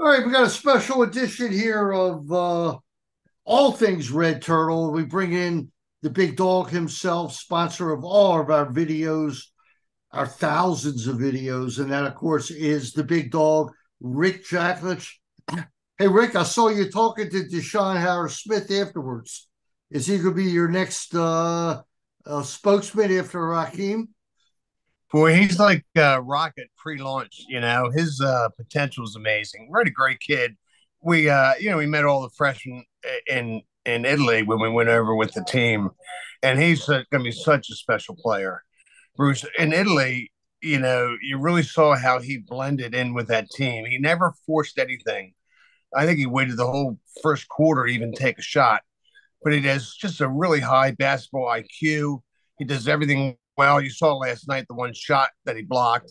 All right, we got a special edition here of uh, all things Red Turtle. We bring in the big dog himself, sponsor of all of our videos, our thousands of videos, and that, of course, is the big dog, Rick Jaklitsch. Hey, Rick, I saw you talking to DeShawn Harris Smith afterwards. Is he going to be your next uh, uh, spokesman after Raheem? Boy, he's like uh, rocket pre-launch. You know, his uh, potential is amazing. What a great kid. We, uh, you know, we met all the freshmen in in Italy when we went over with the team, and he's uh, going to be such a special player. Bruce in Italy, you know, you really saw how he blended in with that team. He never forced anything. I think he waited the whole first quarter to even take a shot, but he has just a really high basketball IQ. He does everything well. You saw last night the one shot that he blocked.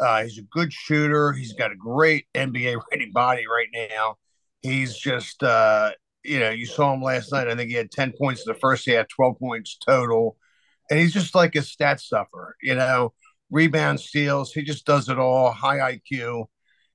Uh, he's a good shooter. He's got a great NBA ready body right now. He's just, uh, you know, you saw him last night. I think he had 10 points in the first. He had 12 points total. And he's just like a stat stuffer, you know, rebound steals. He just does it all, high IQ.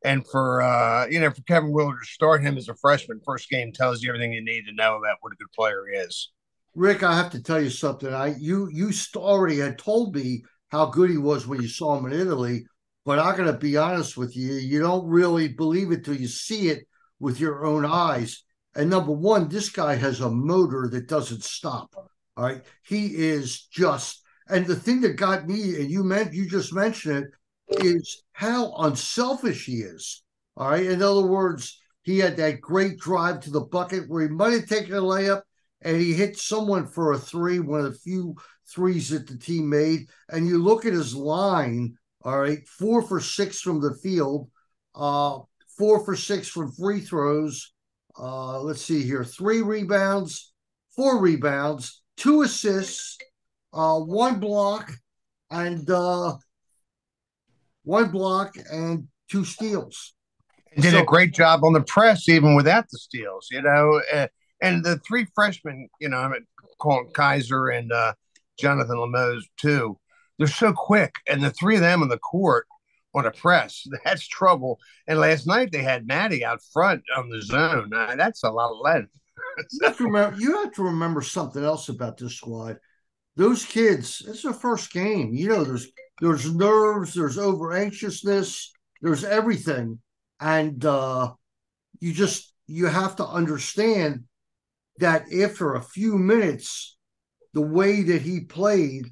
And for, uh, you know, for Kevin Willard to start him as a freshman, first game tells you everything you need to know about what a good player he is. Rick, I have to tell you something. I you you already had told me how good he was when you saw him in Italy, but I'm gonna be honest with you, you don't really believe it till you see it with your own eyes. And number one, this guy has a motor that doesn't stop. All right, he is just. And the thing that got me, and you meant you just mentioned it, is how unselfish he is. All right. In other words, he had that great drive to the bucket where he might have taken a layup and he hit someone for a three, one of the few threes that the team made. And you look at his line, all right, four for six from the field, uh, four for six from free throws. Uh, let's see here, three rebounds, four rebounds, two assists, uh, one block, and uh, one block and two steals. Did so, a great job on the press, even without the steals. You know, uh, and the three freshmen, you know, I'm calling Kaiser and uh, Jonathan Lamothe too. They're so quick, and the three of them on the court on a press, that's trouble. And last night they had Mady out front on the zone. That's a lot of lead. you, have remember, you have to remember something else about this squad. Those kids, it's their first game. You know, there's there's nerves, there's over anxiousness, there's everything, and uh, you just you have to understand that after a few minutes, the way that he played,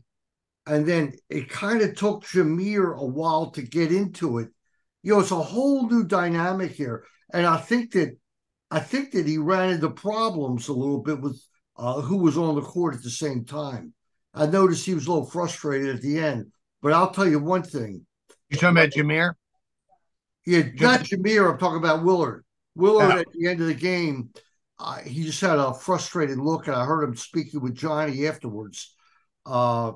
and then it kind of took Jahmir a while to get into it. You know, it's a whole new dynamic here, and I think that I think that he ran into problems a little bit with uh, who was on the court at the same time. I noticed he was a little frustrated at the end, but I'll tell you one thing. You talking about Jahmir? Yeah, not Jahmir. I'm talking about Willard. Willard at the end of the game uh, he just had a frustrated look, and I heard him speaking with Johnny afterwards. Uh,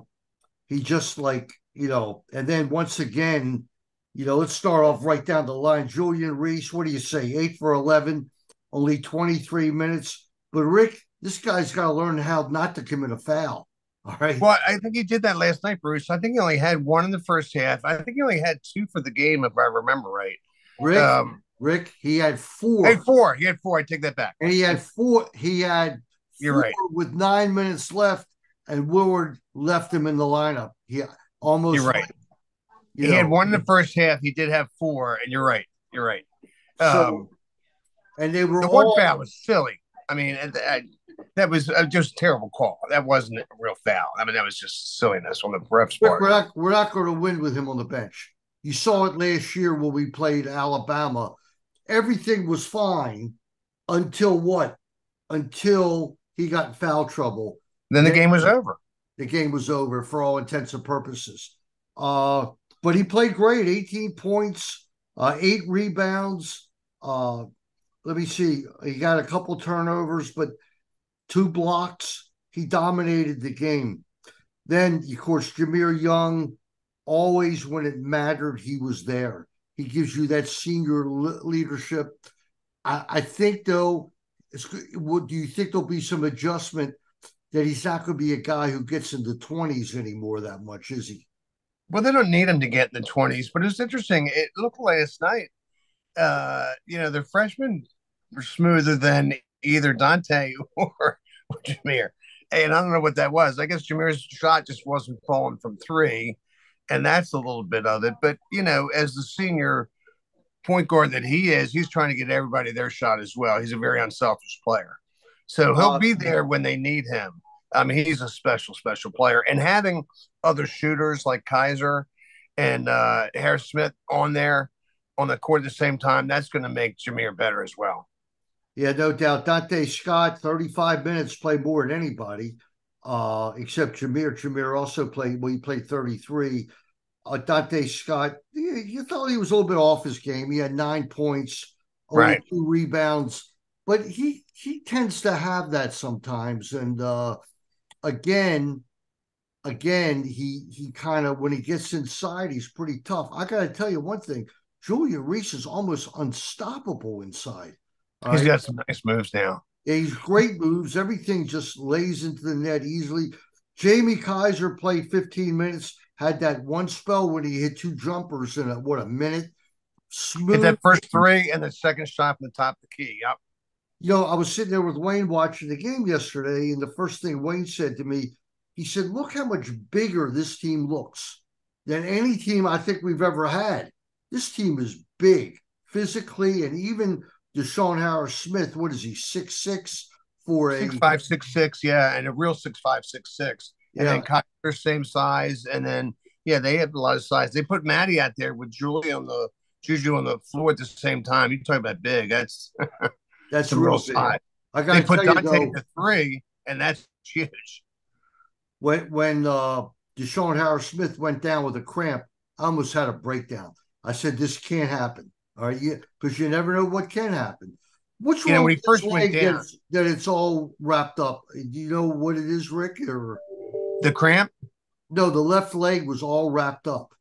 he just like you know, and then once again, you know, let's start off right down the line. Julian Reese, what do you say? Eight for eleven, only twenty three minutes. But Rick, this guy's got to learn how not to commit a foul. All right. Well, I think he did that last night, Bruce. I think he only had one in the first half. I think he only had two for the game, if I remember right. Rick, um, Rick, he had four. Hey, four. He had four. I take that back. And he had four. He had You're right. with nine minutes left, and Willard left him in the lineup. He almost. You're right. You he know, had one in the first half. He did have four, and you're right. You're right. So, um, and they were the all, one foul was silly. I mean, that was just a terrible call. That wasn't a real foul. I mean, that was just silliness on the ref's part. We're not, we're not going to win with him on the bench. You saw it last year when we played Alabama everything was fine until what? Until he got in foul trouble. Then the game was over. The game was over for all intents and purposes. Uh, but he played great 18 points, uh, eight rebounds. Uh, let me see. He got a couple turnovers, but two blocks. He dominated the game. Then, of course, Jahmir Young, always when it mattered, he was there. He gives you that senior leadership. I, I think, though, would do you think there'll be some adjustment that he's not going to be a guy who gets in the 20s anymore that much, is he? Well, they don't need him to get in the 20s, but it's interesting. It looked last night uh, you know, the freshmen were smoother than either Donta or, or Jahmir. And I don't know what that was. I guess Jahmir's shot just wasn't falling from three, and that's a little bit of it. But you know, as the senior point guard that he is, he's trying to get everybody their shot as well. He's a very unselfish player, so he'll be there when they need him. I mean, he's a special, special player, and having other shooters like Kaiser and uh, Harris Smith on there on the court at the same time, that's going to make Jahmir better as well. Yeah, no doubt. Donta Scott, 35 minutes, played more than anybody, uh, except Jahmir. Jahmir also played, well, he played 33. Uh, Donta Scott, you, you thought he was a little bit off his game. He had nine points, only right. two rebounds, but he he tends to have that sometimes. And uh, again, again, he he kind of when he gets inside, he's pretty tough. I got to tell you one thing: Julian Reese is almost unstoppable inside. He's right? got some nice moves now. He's great moves. Everything just lays into the net easily. Jamie Kaiser played 15 minutes, had that one spell when he hit two jumpers in a, what a minute. Smooth. Hit that first three and the second shot from the top of the key. Yep. You know, I was sitting there with Wayne watching the game yesterday, and the first thing Wayne said to me, he said, Look how much bigger this team looks than any team I think we've ever had. This team is big physically and even DeShawn Harris Smith, what is he, six six for a six five six six, yeah, and a real six five six six. And yeah. then Kaiser same size, and then yeah, they have a lot of size. They put Mady out there with Julie on the Juju on the floor at the same time. You talk about big. That's that's real, real size. I got to put you, though, to three, and that's huge. When when uh, DeShawn Harris Smith went down with a cramp, I almost had a breakdown. I said, "This can't happen." Right, yeah, because you never know what can happen. What's wrong? when he first went down, that it's all wrapped up. Do you know what it is, Rick? Or the cramp? No, the left leg was all wrapped up.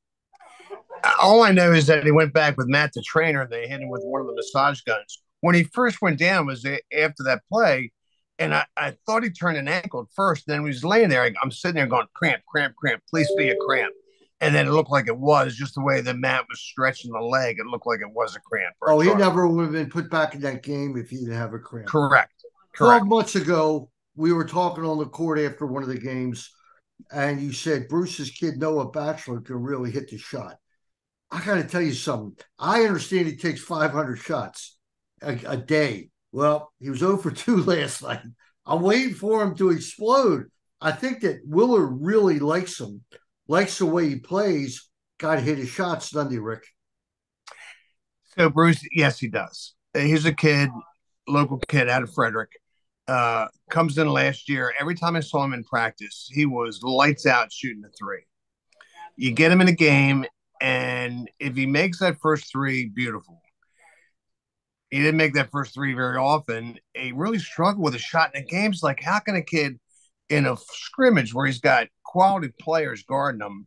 Uh, all I know is that he went back with Matt, the trainer, and they hit him with one of the massage guns. When he first went down was after that play, and I, I thought he turned an ankle at first. Then he was laying there. I'm sitting there going, cramp, cramp, cramp. Please be a cramp and then it looked like it was just the way the mat was stretching the leg. It looked like it was a cramp. Oh, he never would have been put back in that game if he didn't have a cramp. Correct. Correct. Twelve months ago, we were talking on the court after one of the games, and you said Bruce's kid Noah Batchelor can really hit the shot. I got to tell you something. I understand he takes 500 shots a, a day. Well, he was oh over 2 last night. I'm waiting for him to explode. I think that Willard really likes him likes the way he plays. Got to hit his shots, doesn't he, Rick? So Bruce, yes, he does. He's a kid, local kid out of Frederick. Uh, comes in last year. Every time I saw him in practice, he was lights out shooting a three. You get him in a game, and if he makes that first three, beautiful. He didn't make that first three very often. He really struggled with a shot in the games. Like, how can a kid in a scrimmage where he's got quality players guarding them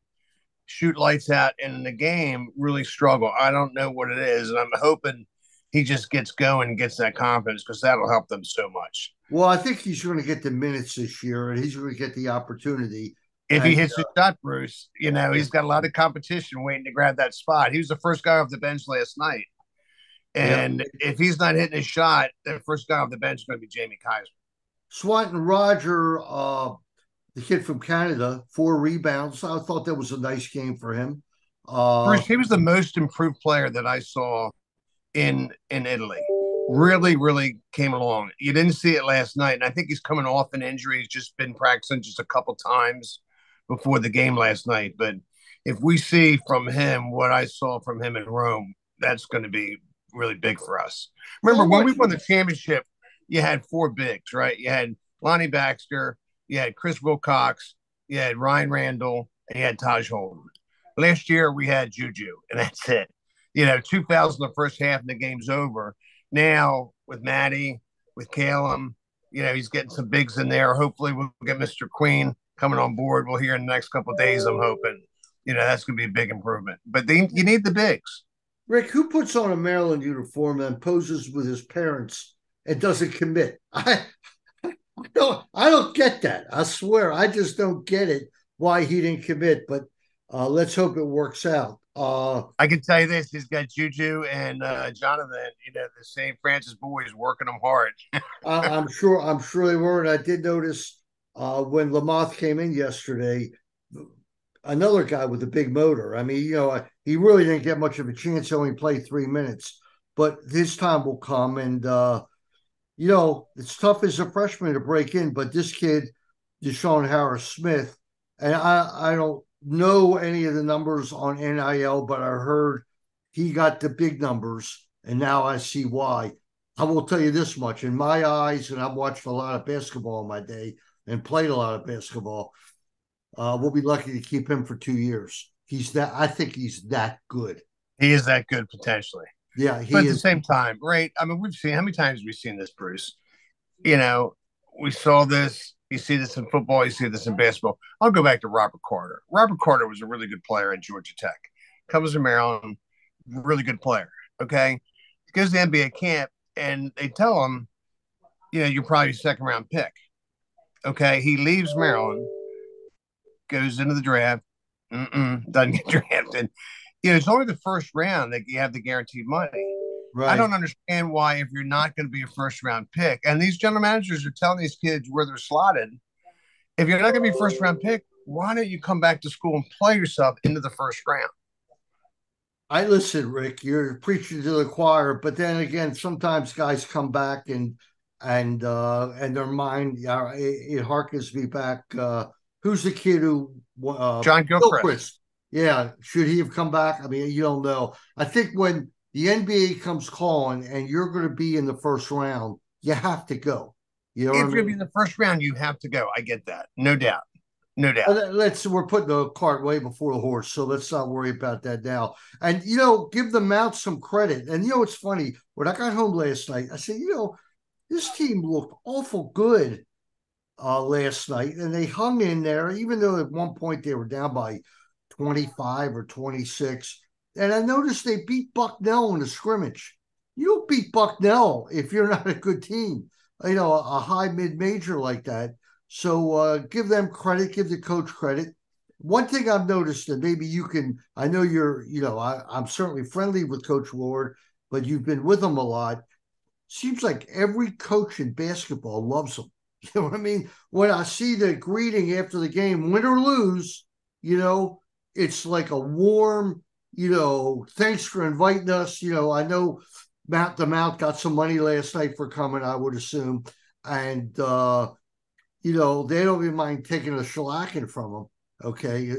shoot lights out and in the game really struggle. I don't know what it is, and I'm hoping he just gets going and gets that confidence because that'll help them so much. Well, I think he's going to get the minutes this year, and he's going to get the opportunity. If and, he hits uh, a shot, Bruce, you know he's got a lot of competition waiting to grab that spot. He was the first guy off the bench last night, and yeah. if he's not hitting a shot, the first guy off the bench is going to be Jamie Kaiser. Swanton Rodger uh, the kid from Canada, four rebounds. I thought that was a nice game for him. Uh, Bruce, he was the most improved player that I saw in in Italy. Really, really came along. You didn't see it last night, and I think he's coming off an injury. He's just been practicing just a couple times before the game last night. But if we see from him what I saw from him in Rome, that's going to be really big for us. Remember when we won the championship, you had four bigs, right? You had Lonnie Baxter, you had Chris Wilcox, you had Ryan Randle, and you had Tahj Holden. Last year we had Juju, and that's it. You know, 2000 the first half and the game's over. Now with Mady, with Caelum, you know, he's getting some bigs in there. Hopefully we'll get Mr. Queen coming on board. We'll hear in the next couple days, I'm hoping. You know, that's gonna be a big improvement. But they, you need the bigs. Rick, who puts on a Maryland uniform and poses with his parents and doesn't commit? I don't. I don't get that. I swear, I just don't get it why he didn't commit. But uh, let's hope it works out. Uh, I can tell you this: he's got Juju and uh, Jonathan. You know, the St. Francis boys working them hard. I, am sure. I'm sure they were. And I did notice uh, when Lamothe came in yesterday, another guy with a big motor. I mean, you know, he really didn't get much of a chance. He only played three minutes, but his time will come. And uh, you know, it's tough as a freshman to break in, but this kid, DeShawn Harris Smith, and I, I don't know any of the numbers on NIL, but I heard he got the big numbers, and now I see why. I will tell you this much in my eyes, and I've watched a lot of basketball in my day and played a lot of basketball. Uh, we'll be lucky to keep him for two years. He's that. I think he's that good. He is that good potentially. Yeah, but at is. the same time, right? I mean, we've seen how many times we've seen this, Bruce. You know, we saw this. You see this in football. You see this in basketball. I'll go back to Robert Carter. Robert Carter was a really good player at Georgia Tech. Comes to Maryland, really good player. Okay, he goes to NBA camp, and they tell him, you know, you're probably second round pick. Okay, he leaves Maryland, goes into the draft, Mm-mm, doesn't get drafted, you know, it's only the first round that you have the guaranteed money. Right. I don't understand why, if you're not going to be a first round pick, and these general managers are telling these kids where they're slotted, if you're not going to be a first round pick, why don't you come back to school and play yourself into the first round? I listen, Rick. You're preaching to the choir, but then again, sometimes guys come back and and uh and their mind, yeah, it, it harkens me back. Uh Who's the kid who uh, John Gilchrist. Gilchrist? Yeah, should he have come back? I mean, you don't know. I think when the NBA comes calling and you're going to be in the first round, you have to go. You know, if you're going to be in the first round, you have to go. I get that, no doubt, no doubt. Let's we're putting the cart way before the horse, so let's not worry about that now. And you know, give the Mount some credit. And you know, it's funny when I got home last night, I said, you know, this team looked awful good uh, last night, and they hung in there, even though at one point they were down by 25 or 26. And I noticed they beat Bucknell in a scrimmage. You beat Bucknell if you're not a good team, you know, a, high mid major like that. So uh, give them credit, give the coach credit. One thing I've noticed, and maybe you can, I know you're, you know, I, I'm certainly friendly with Coach Ward, but you've been with him a lot. Seems like every coach in basketball loves him. You know what I mean? When I see the greeting after the game, win or lose, you know, it's like a warm, you know, thanks for inviting us. You know, I know Matt the Mount got some money last night for coming, I would assume. And uh, you know, they don't even mind taking a shellacking from them. Okay.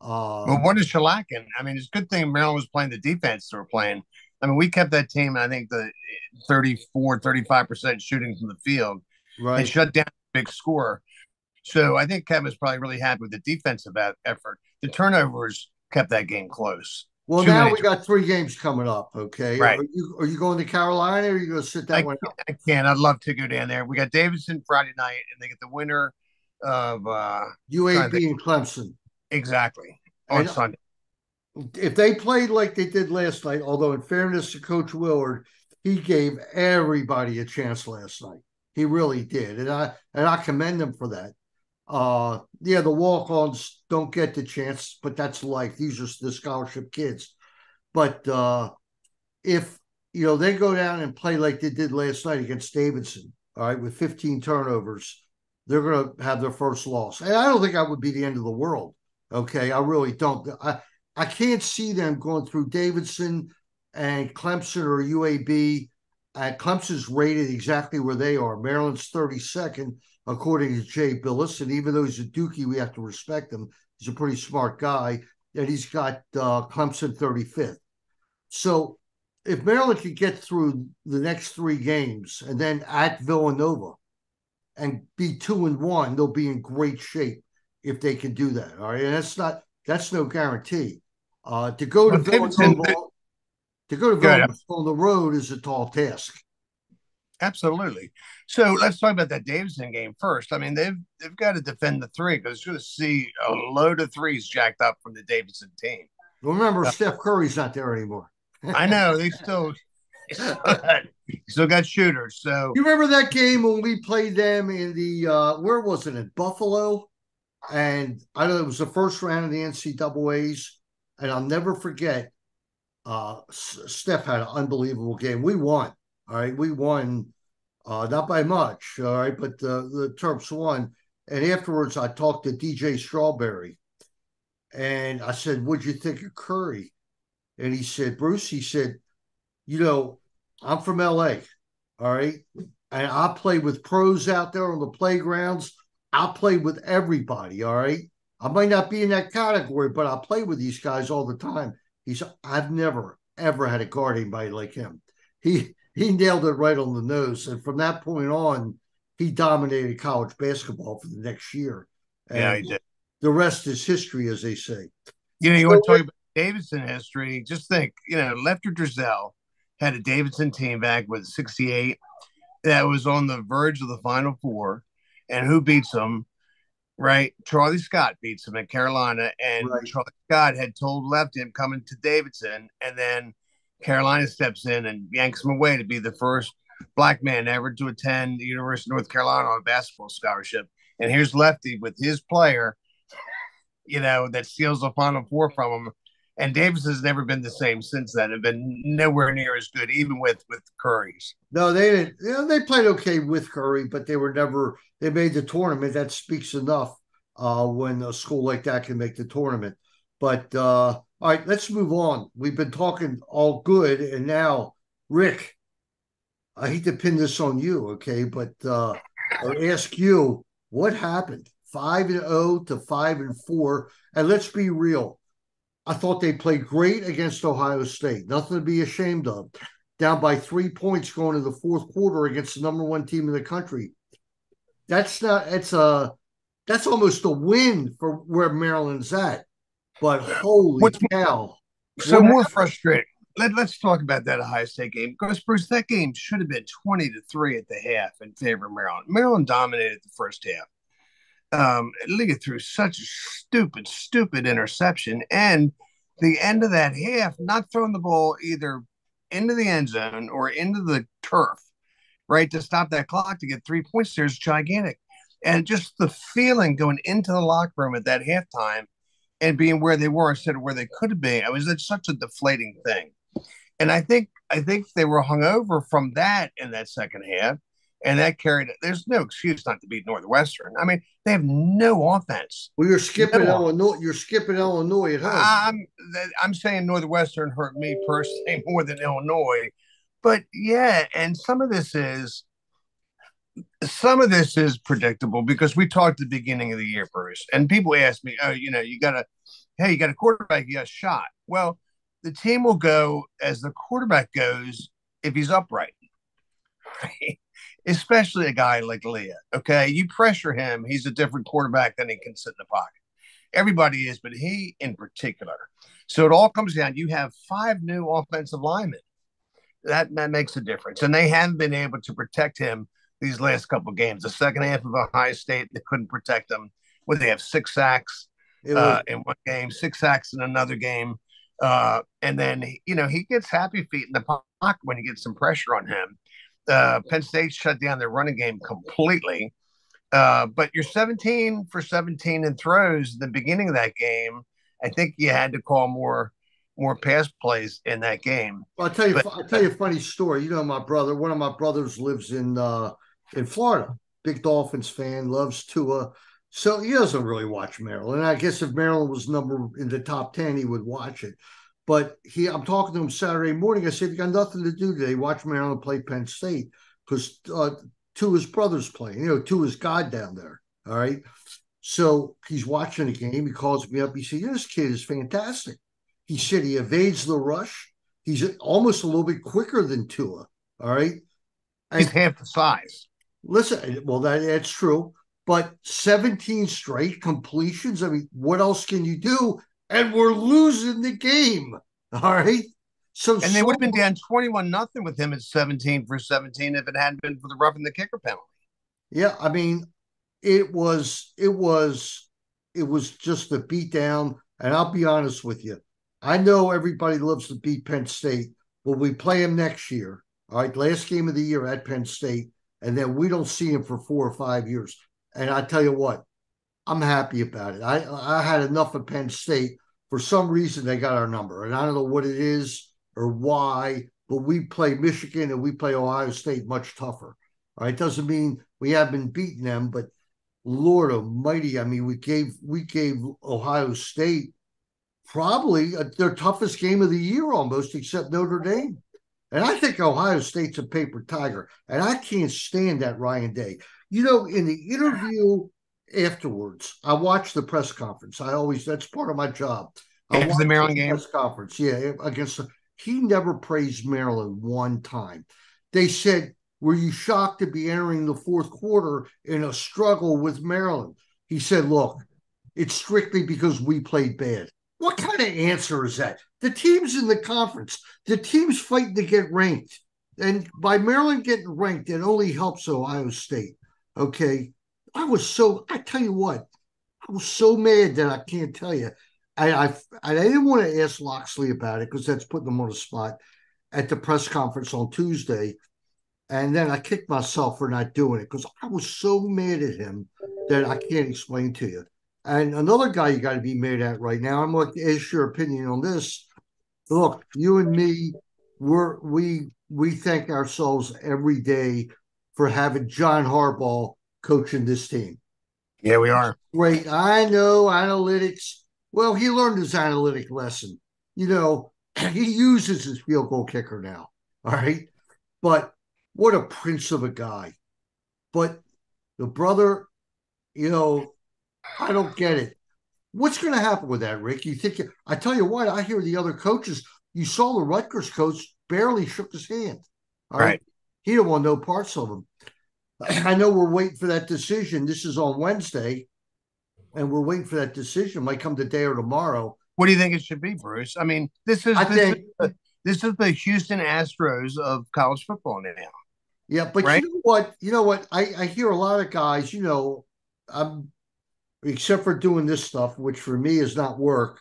Uh, well, what is shellacking? I mean, it's a good thing Maryland was playing the defense they were playing. I mean, we kept that team, I think, the 34, 35% shooting from the field right. and shut down big score. So I think Kevin's probably really happy with the defensive effort. The turnovers kept that game close. Well, Too now we got three games coming up. Okay, right? Are you, are you going to Carolina, or are you going to sit that I one? Out? I can. I'd love to go down there. We got Davidson Friday night, and they get the winner of uh UAB and Clemson. Exactly on and Sunday. If they played like they did last night, although in fairness to Coach Willard, he gave everybody a chance last night. He really did, and I and I commend him for that. Uh, yeah, the walk-ons don't get the chance, but that's life. These are the scholarship kids. But uh, if you know they go down and play like they did last night against Davidson, all right, with 15 turnovers, they're going to have their first loss. And I don't think that would be the end of the world. Okay, I really don't. I I can't see them going through Davidson and Clemson or UAB Clemson's rated exactly where they are. Maryland's 32nd, according to Jay Bilas. And even though he's a Dookie, we have to respect him. He's a pretty smart guy. And he's got uh, Clemson 35th. So if Maryland could get through the next three games and then at Villanova and be two and one, they'll be in great shape if they can do that. All right. And that's not, that's no guarantee. Uh, to go to well, Villanova. To go to Villanova on the road is a tall task. Absolutely. So let's talk about that Davidson game first. I mean, they've they've got to defend the three because you're going to see a load of threes jacked up from the Davidson team. Remember, uh, Steph Curry's not there anymore. I know they still still got, still got shooters. So you remember that game when we played them in the uh where was it in Buffalo? And I know it was the first round of the NCAA's and I'll never forget. Uh, Steph had an unbelievable game. We won. All right, we won, uh, not by much. All right, but the the Terps won. And afterwards, I talked to DJ Strawberry, and I said, "What'd you think of Curry?" And he said, "Bruce," he said, "You know, I'm from LA. All right, and I play with pros out there on the playgrounds. I play with everybody. All right. I might not be in that category, but I play with these guys all the time. He's I've never ever had a guard anybody like him. He he nailed it right on the nose, and from that point on, he dominated college basketball for the next year. And yeah, he did. The rest is history, as they say. You know, you so, want to talk about Davidson history? Just think, you know, Lefty Driesell had a Davidson team back with '68 that was on the verge of the Final Four, and who beats them? Right, Charlie Scott beats him at Carolina, and right. Charlie Scott had told Lefty him coming to Davidson, and then Carolina steps in and yanks him away to be the first black man ever to attend the University of North Carolina on a basketball scholarship. And here's Lefty with his player, you know, that steals the Final Four from him and Davis has never been the same since then. Have been nowhere near as good, even with with Curry's. No, they didn't. You know, they played okay with Curry, but they were never. They made the tournament. That speaks enough uh, when a school like that can make the tournament. But uh, all right, let's move on. We've been talking all good, and now Rick. I hate to pin this on you, okay, but uh, I'll ask you what happened. Five and zero oh to five and four, and let's be real I thought they played great against Ohio State. Nothing to be ashamed of. Down by three points going to the fourth quarter against the number one team in the country. That's not. It's a. That's almost a win for where Maryland's at. But holy What's cow! So more happened? frustrating. Let, us talk about that Ohio State game because Bruce, that game should have been twenty to three at the half in favor of Maryland. Maryland dominated the first half um, Liga threw such a stupid, stupid interception. And the end of that half, not throwing the ball either into the end zone or into the turf, right, to stop that clock to get three points there is gigantic. And just the feeling going into the locker room at that halftime and being where they were instead of where they could have been, it was such a deflating thing. And I think I think they were hung over from that in that second half and that carried. There's no excuse not to beat Northwestern. I mean, they have no offense. Well, you're skipping no Illinois. You're skipping Illinois at home. I'm I'm saying Northwestern hurt me personally more than Illinois, but yeah, and some of this is some of this is predictable because we talked at the beginning of the year, Bruce, and people ask me, "Oh, you know, you got a hey, you got a quarterback, you got a shot." Well, the team will go as the quarterback goes if he's upright. Right? especially a guy like Leah. Okay. You pressure him, he's a different quarterback than he can sit in the pocket. Everybody is, but he in particular. So it all comes down. You have five new offensive linemen. That that makes a difference. And they haven't been able to protect him these last couple games. The second half of Ohio State, they couldn't protect them. When they have six sacks uh, in one game, six sacks in another game. Uh, and then, you know, he gets happy feet in the pocket when he gets some pressure on him uh, Penn State shut down their running game completely. Uh, but you're 17 for 17 in throws. The beginning of that game, I think you had to call more more pass plays in that game. Well, I'll tell you, but, I'll tell you a funny story. You know, my brother, one of my brothers lives in uh, in Florida. Big Dolphins fan, loves Tua. So he doesn't really watch Maryland. I guess if Maryland was number in the top 10, he would watch it. But he, I'm talking to him Saturday morning. I said, "You got nothing to do today. Watch Maryland play Penn State because uh, his brothers playing. You know, his God down there. All right." So he's watching the game. He calls me up. He said, "This kid is fantastic." He said he evades the rush. He's almost a little bit quicker than Tua. All right, and he's half the size. Listen, well that that's true, but 17 straight completions. I mean, what else can you do? and we're losing the game. All right. So and they would have been down 21 nothing with him at 17 for 17 if it hadn't been for the roughing the kicker penalty. Yeah, I mean, it was it was it was just a beat down. And I'll be honest with you. I know everybody loves to beat Penn State, but we play them next year. All right, last game of the year at Penn State, and then we don't see him for four or five years. And I tell you what, I'm happy about it. I I had enough of Penn State for some reason they got our number, and I don't know what it is or why. But we play Michigan and we play Ohio State much tougher. All right, doesn't mean we have been beating them, but Lord Almighty, I mean, we gave we gave Ohio State probably their toughest game of the year almost, except Notre Dame. And I think Ohio State's a paper tiger. And I can't stand that Ryan Day. You know, in the interview afterwards, I watched the press conference. I always that's part of my job. I the Maryland the game press conference, yeah, against. He never praised Maryland one time. They said, "Were you shocked to be entering the fourth quarter in a struggle with Maryland?" He said, "Look, it's strictly because we played bad." What kind of answer is that? The teams in the conference, the teams fighting to get ranked. And by Maryland getting ranked, it only helps Ohio State. Okay. I was so, I tell you what, I was so mad that I can't tell you. I, I, I didn't want to ask Locksley about it because that's putting them on the spot at the press conference on Tuesday. And then I kicked myself for not doing it because I was so mad at him that I can't explain to you. And another guy you got to be mad at right now, I'm going to ask your opinion on this. Look, you and me, we're we we thank ourselves every day for having John Harbaugh coaching this team. Yeah, we are. Great. I know analytics. Well, he learned his analytic lesson. You know, he uses his field goal kicker now. All right. But what a prince of a guy. But the brother, you know, I don't get it. What's going to happen with that, Rick? You think? I tell you what, I hear the other coaches. You saw the Rutgers coach barely shook his hand. All right. right. He don't want no parts of him. I know we're waiting for that decision. This is on Wednesday, and we're waiting for that decision. It might come today or tomorrow. What do you think it should be, Bruce? I mean, this is I this, think, is, this is the Houston Astros of college football now. Yeah, but right? you know what? You know what? I, I hear a lot of guys. You know, I'm except for doing this stuff, which for me is not work.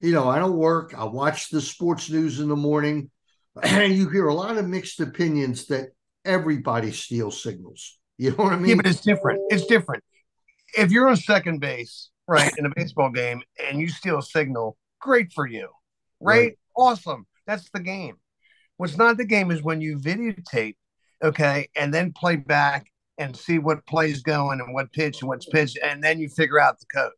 You know, I don't work. I watch the sports news in the morning, and you hear a lot of mixed opinions that everybody steals signals. You know what I mean? Yeah, but it's different. It's different. If you're on second base, right, in a baseball game, and you steal a signal, great for you, right? right? Awesome. That's the game. What's not the game is when you videotape, okay, and then play back and see what plays going and what pitch and what's pitched, and then you figure out the code.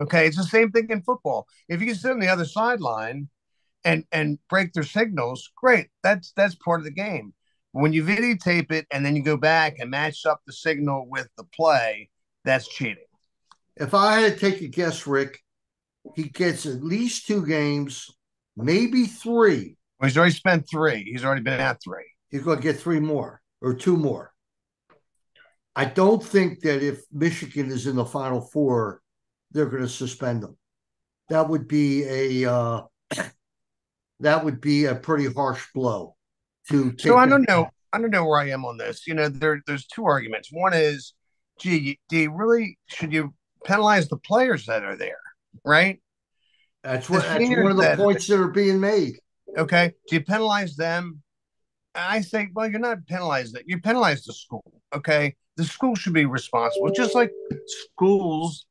Okay, it's the same thing in football. If you can sit on the other sideline and and break their signals, great. That's that's part of the game. When you videotape it and then you go back and match up the signal with the play, that's cheating. If I had to take a guess, Rick, he gets at least two games, maybe three. Well, he's already spent three. He's already been at three. He's going to get three more or two more. I don't think that if Michigan is in the Final Four, they're going to suspend them. That would be a uh, that would be a pretty harsh blow. To so I don't know. I don't know where I am on this. You know, there there's two arguments. One is, gee, do you really should you penalize the players that are there, right? That's what that's one of the that, points that are being made. Okay, do you penalize them? I say, well, you're not penalized that you penalize the school. Okay, the school should be responsible, just like schools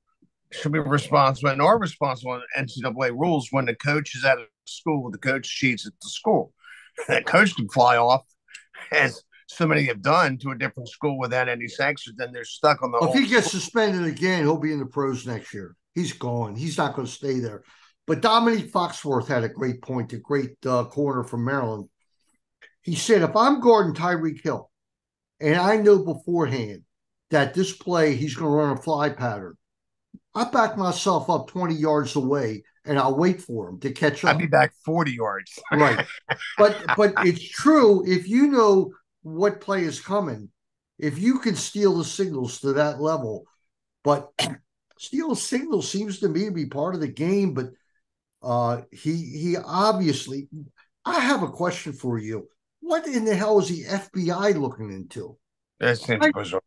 should be responsible and are responsible in NCAA rules when the coach is at a school, the coach cheats at the school. That coach can fly off, as so many have done, to a different school without any sanctions, then they're stuck on the. Well, if he gets school. suspended again, he'll be in the pros next year. He's gone. He's not going to stay there. But Dominique Foxworth had a great point, a great uh, corner from Maryland. He said, if I'm guarding Tyreek Hill, and I know beforehand that this play he's going to run a fly pattern. I back myself up 20 yards away and I'll wait for him to catch up. I'd be back 40 yards. right. But but it's true if you know what play is coming, if you can steal the signals to that level, but steal signal seems to me to be part of the game, but uh he he obviously I have a question for you what in the hell is the FBI looking into? That seems bizarre.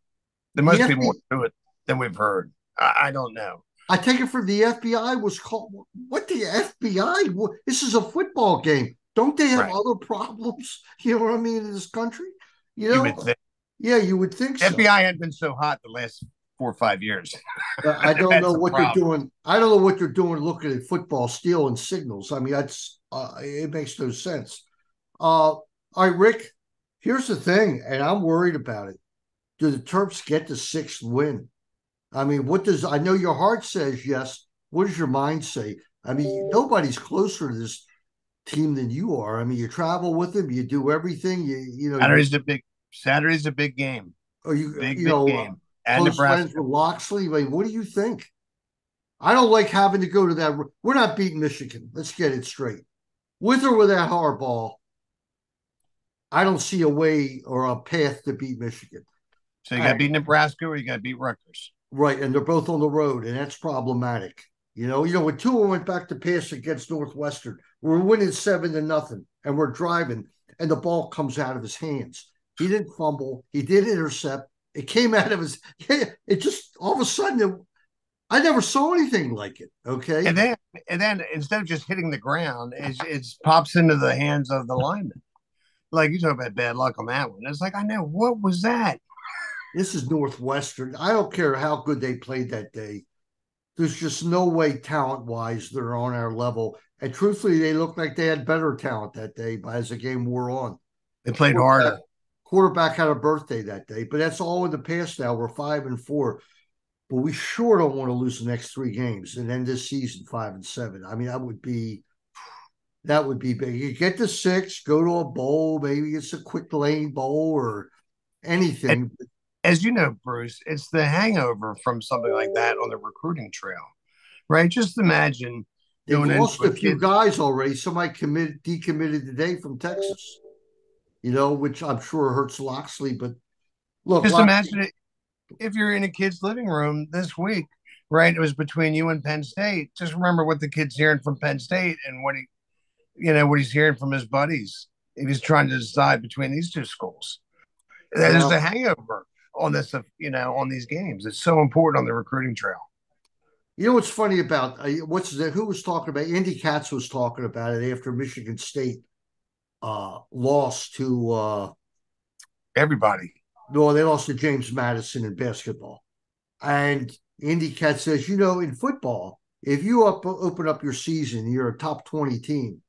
There must the be FBI, more to it than we've heard. I, I, don't know. I take it from the FBI was called. What the FBI? What, this is a football game. Don't they have right. other problems? You know what I mean in this country? You know. You yeah, you would think so. FBI had been so hot the last four or five years. I don't know what they're doing. I don't know what they're doing looking at football, stealing signals. I mean, that's uh, it makes no sense. Uh, all right, Rick. Here's the thing, and I'm worried about it. Do the Terps get the sixth win? I mean, what does I know your heart says yes. What does your mind say? I mean, nobody's closer to this team than you are. I mean, you travel with them, you do everything. You you know Saturday's a big Saturday's a big game. Are you big, you know game. Uh, close friends with Locksley? I mean, what do you think? I don't like having to go to that. We're not beating Michigan. Let's get it straight. With or without Harbaugh, I don't see a way or a path to beat Michigan. So you got to beat Nebraska or you got to beat Rutgers. Right, and they're both on the road, and that's problematic. You know, you know, when Tua went back to pass against Northwestern, we're winning seven to nothing, and we're driving, and the ball comes out of his hands. He didn't fumble. He did intercept. It came out of his. It just all of a sudden, it, I never saw anything like it. Okay, and then and then instead of just hitting the ground, it it pops into the hands of the lineman. Like you talk about bad luck on that one. It's like I know what was that. This is Northwestern. I don't care how good they played that day there's just no way talent wise they're on our level. And truthfully, they looked like they had better talent that day but as the game wore on. They played harder. Quarterback had a birthday that day, but that's all in the past now. We're five and four. But we sure don't want to lose the next three games and end this season five and seven. I mean, that would be that would be big. You get to six, go to a bowl, maybe it's a quick lane bowl or anything. And, as you know, Bruce, it's the hangover from something like that on the recruiting trail, right? Just imagine they lost a few guys already. Somebody committed, decommitted today from Texas, you know, which I'm sure hurts Locksley. But look, just Locksley, imagine it if you're in a kid's living room this week, right? It was between you and Penn State. Just remember what the kid's hearing from Penn State and what he, you know, what he's hearing from his buddies. He was trying to decide between these two schools. There's well, a hangover on this, you know, on these games. It's so important on the recruiting trail. You know what's funny about uh, what's that? Who was talking about? Andy Katz was talking about it after Michigan State uh, lost to uh, everybody. No, they lost to James Madison in basketball, and Andy Katz says, you know, in football, if you up, open up your season, you're a top twenty team,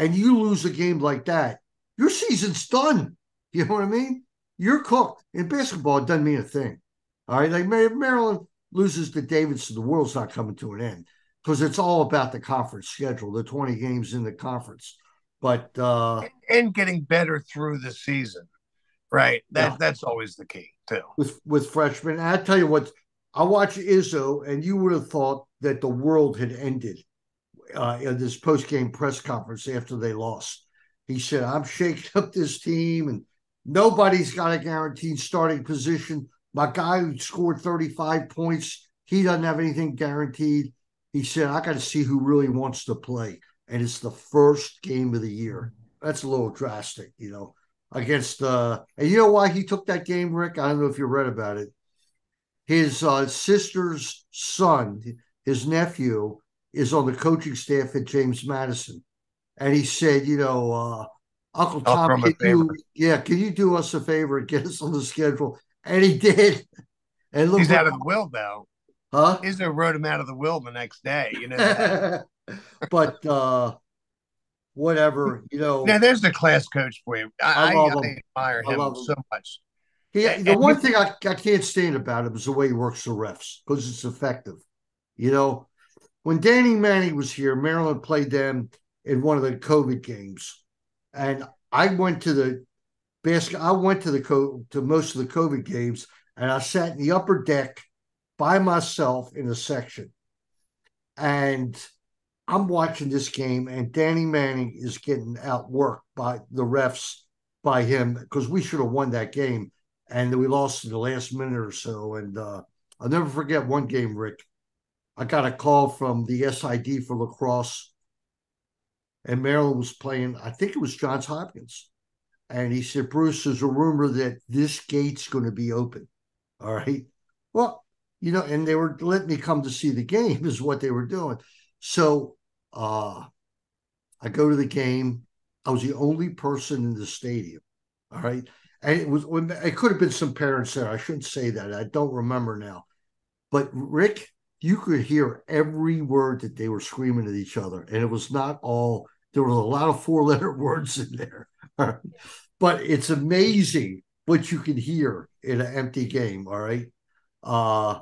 and you lose a game like that, your season's done. You know what I mean? you're cooked. In basketball, it doesn't mean a thing. All right. Like Maryland loses to Davidson, the world's not coming to an end because it's all about the conference schedule, the 20 games in the conference. But uh and getting better through the season. Right. That yeah. that's always the key too. With with freshmen. And I tell you what, I watch Izzo, and you would have thought that the world had ended uh, in this post game press conference after they lost. He said, I'm shaking up this team and Nobody's got a guaranteed starting position. My guy who scored 35 points, he doesn't have anything guaranteed. He said, I got to see who really wants to play. And it's the first game of the year. That's a little drastic, you know, against, uh, and you know why he took that game, Rick? I don't know if you read about it. His uh, sister's son, his nephew, is on the coaching staff at James Madison. And he said, you know, uh, Uncle Tom, can you, yeah, can you do us a favor and get us on the schedule? And he did. And look, he's out of the will though. Huh? Izzo wrote him out of the will the next day. You know. but uh whatever, you know. Now there's the class coach for you. I, I, I, I admire him, him, so much. He, the and one thing I, I can't stand about him is the way he works the refs because it's effective. You know, when Danny Manning was here, Maryland played them in one of the COVID games and I went to the basket. I went to the co- to most of the COVID games, and I sat in the upper deck by myself in a section, and I'm watching this game, and Danny Manning is getting outworked by the refs by him because we should have won that game, and we lost in the last minute or so. And uh, I'll never forget one game, Rick. I got a call from the SID for lacrosse and Maryland was playing, I think it was Johns Hopkins. And he said, Bruce, there's a rumor that this gate's going to be open. All right. Well, you know, and they were letting me come to see the game, is what they were doing. So uh I go to the game. I was the only person in the stadium. All right. And it was it could have been some parents there. I shouldn't say that. I don't remember now. But Rick, you could hear every word that they were screaming at each other, and it was not all. There was a lot of four-letter words in there, but it's amazing what you can hear in an empty game. All right, uh,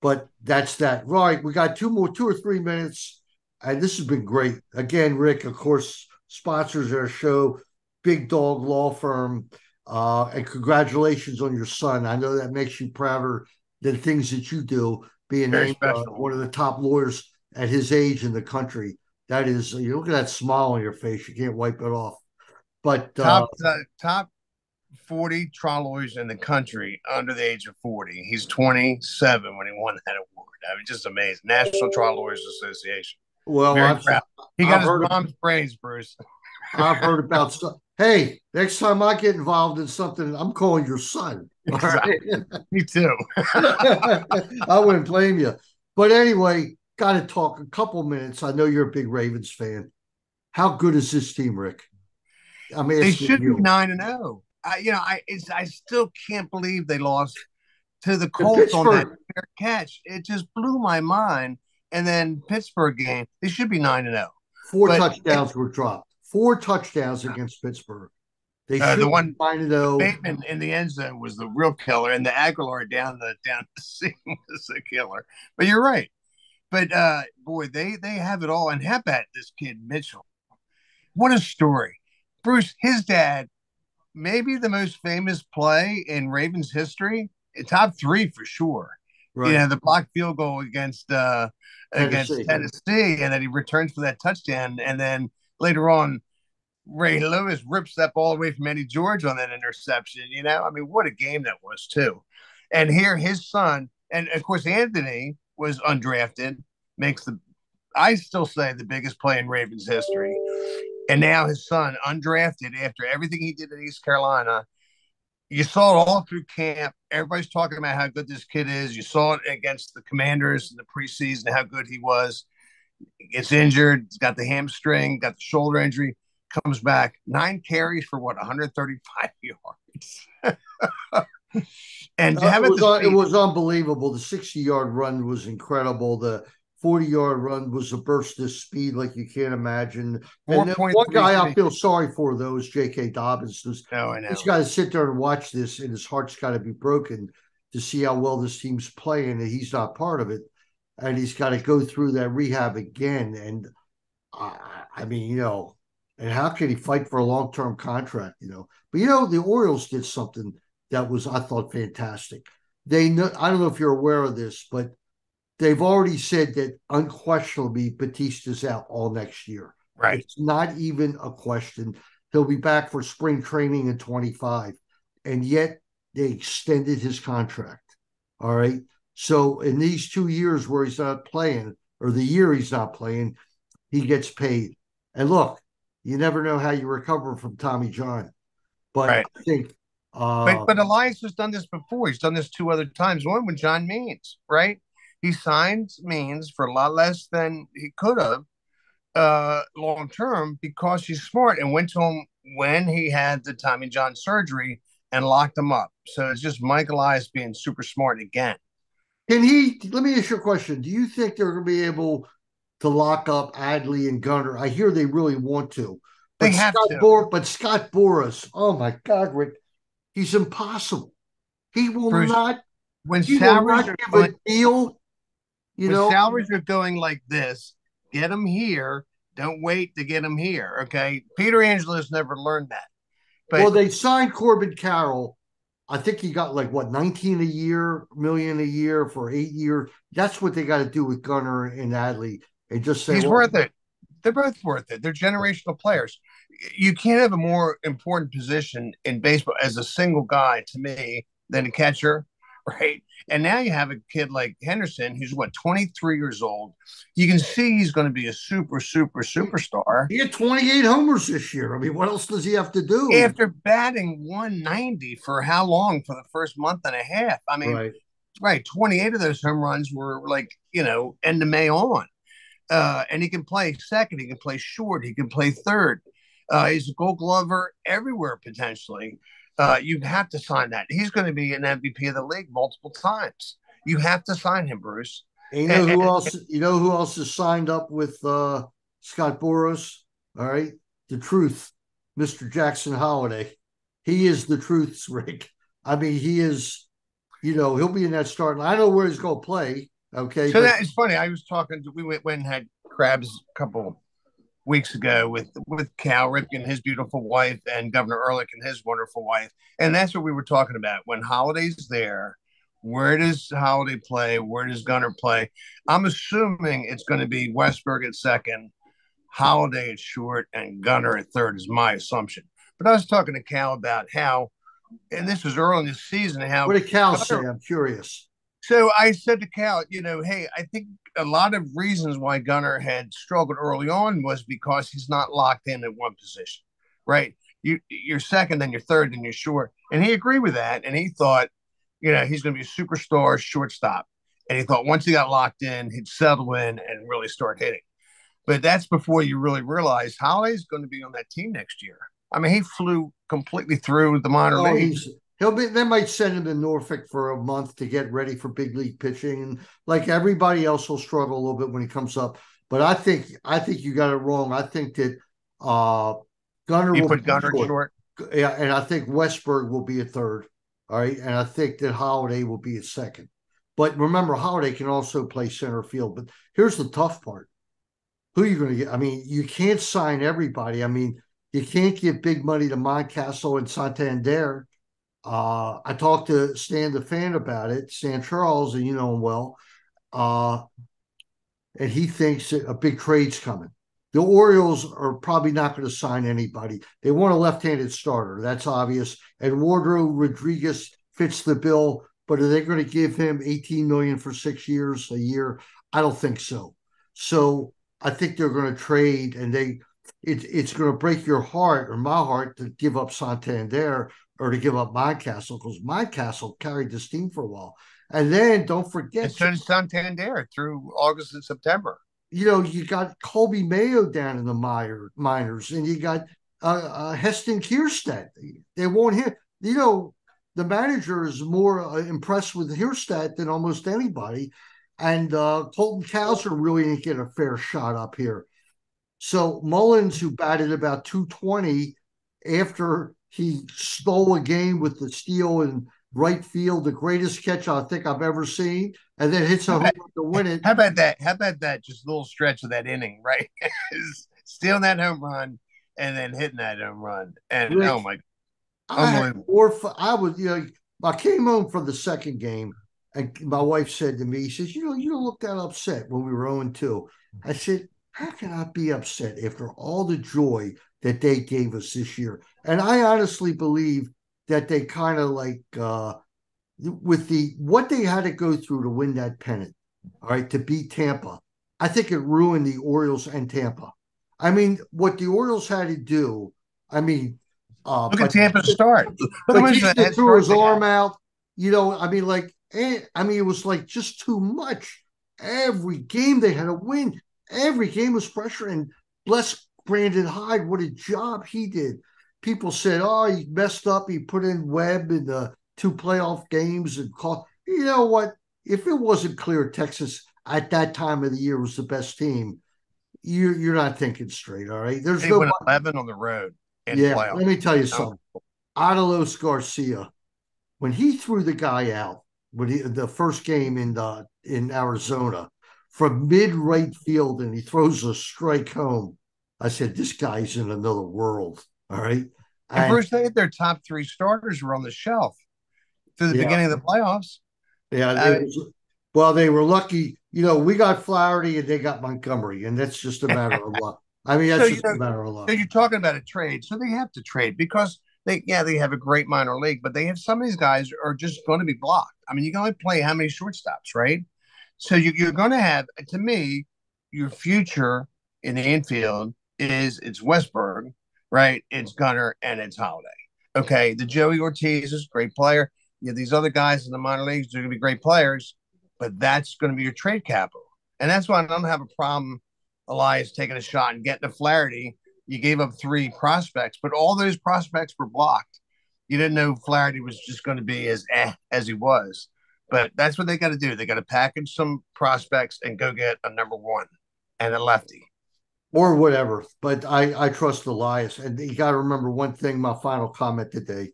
but that's that. Right, we got two more, two or three minutes, and this has been great. Again, Rick, of course, sponsors our show, Big Dog Law Firm, uh, and congratulations on your son. I know that makes you prouder than things that you do being named uh, one of the top lawyers at his age in the country. That is, you look at that smile on your face, you can't wipe it off. But top uh, top forty trial lawyers in the country under the age of forty. He's twenty seven when he won that award. I mean, just amazing. National Trial Lawyers Association. Well, he got I've his mom's brains, Bruce. I've heard about stuff. Hey, next time I get involved in something, I'm calling your son. Exactly. Me too. I wouldn't blame you. But anyway, got to talk a couple minutes. I know you're a big Ravens fan. How good is this team, Rick? I mean, they should you. be nine and zero. Oh. You know, I I still can't believe they lost to the Colts on that fair catch. It just blew my mind. And then Pittsburgh game, they should be nine and zero. Oh. Four but touchdowns it, were dropped. Four touchdowns against Pittsburgh. They uh, the one though. Bateman in the end zone was the real killer, and the Agholor down the down the seam was the killer. But you're right. But uh, boy, they they have it all. And how about this kid Mitchell? What a story, Bruce. His dad, maybe the most famous play in Ravens history, top three for sure. Right. You know, the block field goal against uh, Tennessee. against Tennessee, and then he returns for that touchdown, and then later on Ray Lewis rips that ball away from Eddie George on that interception. You know, I mean, what a game that was too. And here, his son, and of course, Anthony was undrafted, makes the, I still say, the biggest play in Ravens history. And now his son, undrafted, after everything he did in East Carolina, you saw it all through camp. Everybody's talking about how good this kid is. You saw it against the Commanders in the preseason, how good he was. Gets injured, he's got the hamstring, got the shoulder injury comes back nine carries for what 135 yards. and uh, it, was, it was unbelievable. The 60 yard run was incredible. The 40 yard run was a burst of speed like you can't imagine. And one guy I feel sorry for those J.K. Dobbins. Was, oh, I know. He's got to sit there and watch this, and his heart's got to be broken to see how well this team's playing, and he's not part of it. And he's got to go through that rehab again. And I, I mean, you know, and how can he fight for a long term contract? You know, but you know the Orioles did something that was I thought fantastic. They know I don't know if you're aware of this, but they've already said that unquestionably Bautista's out all next year. Right, it's not even a question. He'll be back for spring training in 25, and yet they extended his contract. All right. So in these two years where he's not playing, or the year he's not playing, he gets paid. And look, you never know how you recover from Tommy John. But right. I think uh, but but Elias has done this before. He's done this two other times. One with John Means, right? He signed Means for a lot less than he could have uh, long term because he's smart and went to him when he had the Tommy John surgery and locked him up. So it's just Mike Elias being super smart again. Can he? Let me ask you a question. Do you think they're going to be able to lock up Adley and Gunnar. I hear they really want to. But they have Scott to. Bor- but Scott Boras, oh my God, Rick, he's impossible. He will Bruce, not. When salaries are going, deal, you know, salaries are going like this, get them here. Don't wait to get them here. Okay, Peter Angelos never learned that. But, well, they signed Corbin Carroll. I think he got like what 19 a year, million a year for eight years. That's what they got to do with Gunnar and Adley and just say he's well, worth it. They're both worth it. They're generational players. You can't have a more important position in baseball as a single guy to me than a catcher, right? And now you have a kid like Henderson, who's what 23 years old. You can see he's going to be a super, super, superstar. He had 28 homers this year. I mean, what else does he have to do? After batting 190 for how long? For the first month and a half. I mean, right, right 28 of those home runs were like you know end of May on. Uh, and he can play second, he can play short, he can play third. Uh, he's a gold glover everywhere potentially. Uh, you have to sign that. He's going to be an MVP of the league multiple times. You have to sign him, Bruce. And you know who else? You know who else is signed up with uh, Scott Boras? All right, the truth, Mr. Jackson Holliday. He is the truth, Rick. I mean, he is. You know, he'll be in that starting. I know where he's going to play. Okay, so but, that is funny. I was talking. To, we went, went and had crabs a couple weeks ago with with Cal Ripken, his beautiful wife, and Governor Ehrlich and his wonderful wife, and that's what we were talking about. When Holliday's there, where does Holliday play? Where does Gunnar play? I'm assuming it's going to be Westburg at second, Holiday at short, and Gunnar at third is my assumption. But I was talking to Cal about how, and this was early in the season, how what did Cal Gunnar, say? I'm curious. So I said to Cal, you know, hey, I think a lot of reasons why Gunnar had struggled early on was because he's not locked in at one position, right? You you're second, then you're third, then you're short, and he agreed with that, and he thought, you know, he's going to be a superstar shortstop, and he thought once he got locked in, he'd settle in and really start hitting. But that's before you really realize Holliday's going to be on that team next year. I mean, he flew completely through the minor oh, leagues. He'll be. They might send him to Norfolk for a month to get ready for big league pitching, and like everybody else, will struggle a little bit when he comes up. But I think I think you got it wrong. I think that uh Gunnar you will put Gunnar short. short. Yeah, and I think Westburg will be a third. All right, and I think that Holliday will be a second. But remember, Holliday can also play center field. But here's the tough part: who are you going to get? I mean, you can't sign everybody. I mean, you can't give big money to Mountcastle and Santander. Uh, I talked to Stan the fan about it, Stan Charles, and you know him well. Uh, and he thinks a big trade's coming. The Orioles are probably not going to sign anybody. They want a left-handed starter. That's obvious. Eduardo Rodriguez fits the bill, but are they going to give him 18 million for six years a year? I don't think so. So I think they're going to trade, and they it, it's going to break your heart or my heart to give up Santander or to give up Mountcastle because Mountcastle carried this team for a while. And then don't forget, and so did Santander through August and September. You know, you got Coby Mayo down in the minor, minors, and you got uh, uh, Heston Kjerstad. They won't hit. You know, the manager is more uh, impressed with Kjerstad than almost anybody. And uh, Colton Cowser really didn't get a fair shot up here. So Mullins, who batted about 220 after he stole a game with the steal in right field, the greatest catch I think I've ever seen, and then hits a home run to win it. How about that? How about that? Just a little stretch of that inning, right? Stealing that home run and then hitting that home run, and Rick, oh my, unbelievable! Or I was, you know, I came home from the second game, and my wife said to me, "She says, you know, you don't look that upset when we were 0 2." I said, "How can I be upset after all the joy that they gave us this year. And I honestly believe that they kind of like uh with the what they had to go through to win that pennant, all right, to beat Tampa. I think it ruined the Orioles and Tampa. I mean, what the Orioles had to do, I mean, uh, look at Tampa start. But he threw his arm out. You know, I mean, like, eh, I mean, it was like just too much. Every game they had to win. Every game was pressure, and bless Brandon Hyde, what a job he did. People said, oh, he messed up. He put in Webb in the two playoff games and call. You know what? If it wasn't clear Texas at that time of the year was the best team, you, you're not thinking straight. All right. There's they no 11 on the road. yeah. Playoff. Let me tell you something. Adolis Garcia, when he threw the guy out, when he, the first game in the in Arizona from mid right field and he throws a strike home I said, this guy's in another world. All right. And, Bruce, they had their top three starters were on the shelf through the yeah. beginning of the playoffs. Yeah. Uh, they, well, they were lucky. You know, we got Flaherty and they got Montgomery, and that's just a matter of luck. I mean, that's so, just a matter of luck. So you're talking about a trade, so they have to trade because they, yeah, they have a great minor league, but they have some of these guys are just going to be blocked. I mean, you can only play how many shortstops, right? So you, you're going to have, to me, your future in the infield is it's Westburg, right? It's Gunnar and it's Holliday. Okay, the Joey Ortiz is a great player. You have these other guys in the minor leagues, they're going to be great players, but that's going to be your trade capital. And that's why I don't have a problem, Elias, taking a shot and getting a Flaherty. You gave up three prospects, but all those prospects were blocked. You didn't know Flaherty was just going to be as eh as he was. But that's what they got to do. They got to package some prospects and go get a number one and a lefty or whatever. But I I trust Elias, and you got to remember one thing. My final comment today: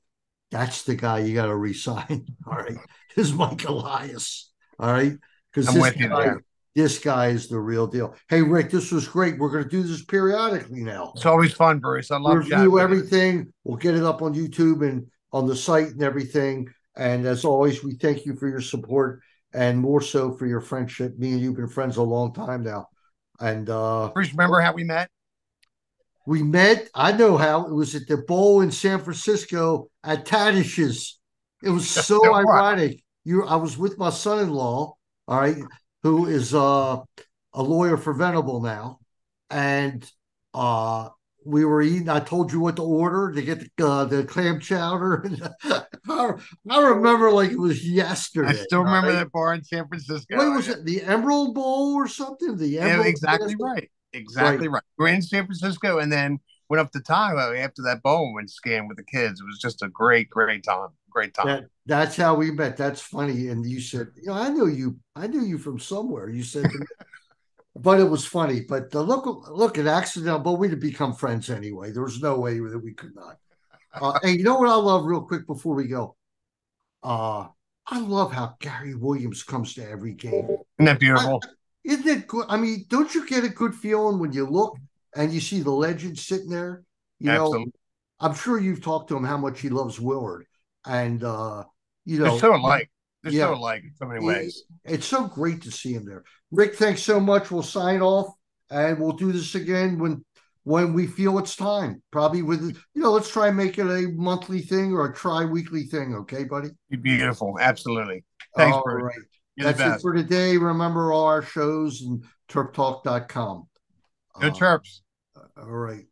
that's the guy you got to resign. All right, is Mike Elias. All right, because this guy, this guy is the real deal. Hey Rick, this was great. We're going to do this periodically now. It's always fun, Bruce. I love you. review everything. We'll get it up on YouTube and on the site and everything. And as always, we thank you for your support and more so for your friendship. Me and you've been friends a long time now. And uh Bruce, remember how we met? We met, I know how it was at the bowl in San Francisco at Tadich's. It was so ironic. You I was with my son-in-law, all right, who is uh a lawyer for Venable now. And uh we were eating. I told you what to order to get the, uh, the clam chowder. I, I, remember like it was yesterday. I still remember right? that bar in San Francisco. What was it? The Emerald Bowl or something? The Emerald yeah, exactly right. Exactly right. right. We're in San Francisco and then went up to Tahoe after that bowl and went skiing with the kids. It was just a great, great time. Great time. That, that's how we met. That's funny. And you said, you know, I know you. I knew you from somewhere. You said but it was funny. But the look, look, at accidental, but we'd have become friends anyway. There was no way that we could not. Uh, and you know what I love, real quick before we go. Uh, I love how Gary Williams comes to every game. Isn't that beautiful? I, isn't it good? I mean, don't you get a good feeling when you look and you see the legend sitting there? You Absolutely. know, I'm sure you've talked to him how much he loves Willard, and uh, you know, They're so alike. They're yeah. so alike in so many ways. It's so great to see him there. Rick, thanks so much. We'll sign off and we'll do this again when when we feel it's time. Probably with you know, let's try and make it a monthly thing or a tri-weekly thing, okay, buddy? Beautiful. Absolutely. Thanks, all Bruce. right. That's it for today. Remember all our shows and terptalk.com. Good uh, Terps. All right.